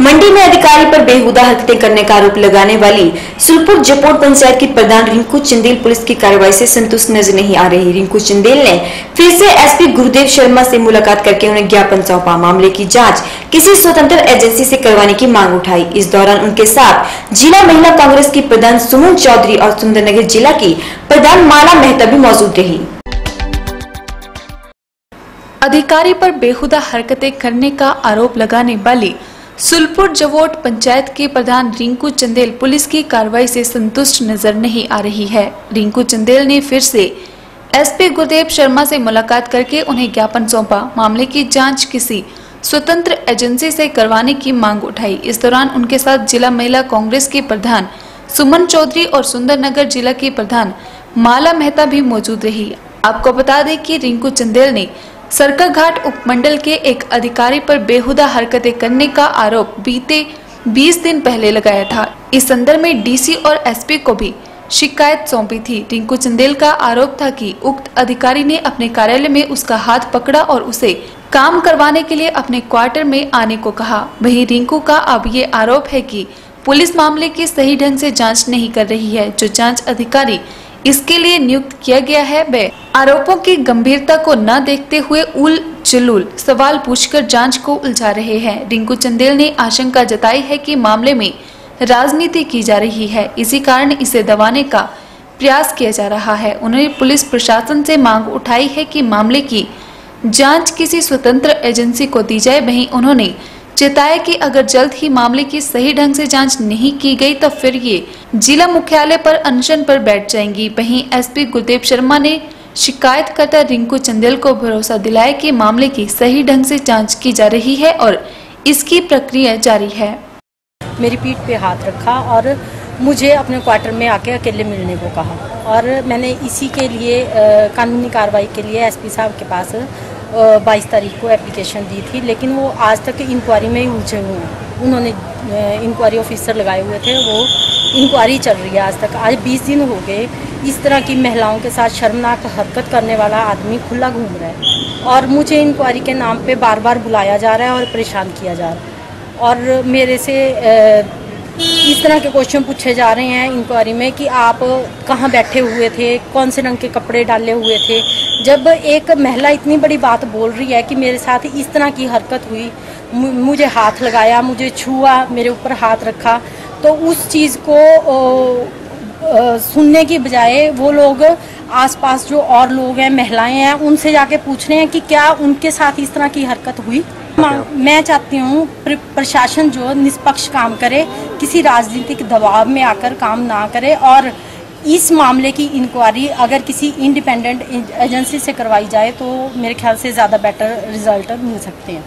मंडी में अधिकारी पर बेहुदा हरकतें करने का आरोप लगाने वाली सुलपुर जपोट पंचायत की प्रधान रिंकू चंदेल पुलिस की कार्रवाई से संतुष्ट नज़र नहीं आ रही। रिंकू चंदेल ने फिर से एसपी गुरुदेव शर्मा से मुलाकात करके उन्हें ज्ञापन सौंपा। मामले की जाँच किसी स्वतंत्र एजेंसी से करवाने की मांग उठाई। इस दौरान उनके साथ जिला महिला कांग्रेस की प्रधान सुमन चौधरी और सुंदरनगर जिला की प्रधान माला मेहता भी मौजूद रही। अधिकारी पर बेहुदा हरकतें करने का आरोप लगाने वाली सुलपुर जवोट पंचायत के प्रधान रिंकू चंदेल पुलिस की कार्रवाई से संतुष्ट नज़र नहीं आ रही है। रिंकू चंदेल ने फिर से एसपी गुरुदेव शर्मा से मुलाकात करके उन्हें ज्ञापन सौंपा। मामले की जाँच किसी स्वतंत्र एजेंसी से करवाने की मांग उठाई। इस दौरान उनके साथ जिला महिला कांग्रेस के प्रधान सुमन चौधरी और सुंदरनगर जिला की प्रधान माला मेहता भी मौजूद रही। आपको बता दें कि रिंकू चंदेल ने सरकाघाट उपमंडल के एक अधिकारी पर बेहुदा हरकतें करने का आरोप बीते 20 दिन पहले लगाया था। इस संदर्भ में डीसी और एसपी को भी शिकायत सौंपी थी। रिंकू चंदेल का आरोप था कि उक्त अधिकारी ने अपने कार्यालय में उसका हाथ पकड़ा और उसे काम करवाने के लिए अपने क्वार्टर में आने को कहा। वहीं रिंकू का अब ये आरोप है कि पुलिस मामले की सही ढंग से जाँच नहीं कर रही है, जो जाँच अधिकारी इसके लिए नियुक्त किया गया है। वे आरोपों की गंभीरता को न देखते हुए उल जुलूल सवाल पूछकर जाँच को उलझा रहे हैं। रिंकू चंदेल ने आशंका जताई है कि मामले में राजनीति की जा रही है। इसी कारण इसे दबाने का प्रयास किया जा रहा है। उन्होंने पुलिस प्रशासन से मांग उठाई है कि मामले की जाँच किसी स्वतंत्र एजेंसी को दी जाए। वहीं उन्होंने चेताया कि अगर जल्द ही मामले की सही ढंग से जाँच नहीं की गई तो फिर ये जिला मुख्यालय पर अनशन पर बैठ जाएँगी। वहीं एसपी गुरदेव शर्मा ने शिकायतकर्ता रिंकू चंदेल को भरोसा दिलाया कि मामले की सही ढंग से जाँच की जा रही है और इसकी प्रक्रिया जारी है। मेरी पीठ पे हाथ रखा और मुझे अपने क्वार्टर में आके अकेले मिलने को कहा। और मैंने इसी के लिए कानूनी कार्रवाई के लिए एसपी साहब के पास बाईस तारीख को एप्लीकेशन दी थी, लेकिन वो आज तक इंक्वायरी में ही उलझे हुए हैं। उन्होंने इंक्वायरी ऑफिसर लगाए हुए थे, वो इंक्वायरी चल रही है आज तक। आज बीस दिन हो गए, इस तरह की महिलाओं के साथ शर्मनाक हरकत करने वाला आदमी खुला घूम रहा है और मुझे इंक्वायरी के नाम पे बार बार बुलाया जा रहा है और परेशान किया जा रहा है। और मेरे से इस तरह के क्वेश्चन पूछे जा रहे हैं इंक्वायरी में कि आप कहाँ बैठे हुए थे, कौन से रंग के कपड़े डाले हुए थे जब एक महिला इतनी बड़ी बात बोल रही है कि मेरे साथ इस तरह की हरकत हुई मुझे हाथ लगाया मुझे छुआ मेरे ऊपर हाथ रखा तो उस चीज़ को सुनने की बजाय वो लोग आसपास जो और लोग हैं महिलाएँ हैं उनसे जाके पूछ रहे हैं कि क्या उनके साथ इस तरह की हरकत हुई? मैं चाहती हूँ प्रशासन जो निष्पक्ष काम करे किसी राजनीतिक दबाव में आकर काम ना करे और इस मामले की इंक्वायरी अगर किसी इंडिपेंडेंट एजेंसी से करवाई जाए तो मेरे ख्याल से ज़्यादा बेटर रिज़ल्ट मिल सकते हैं।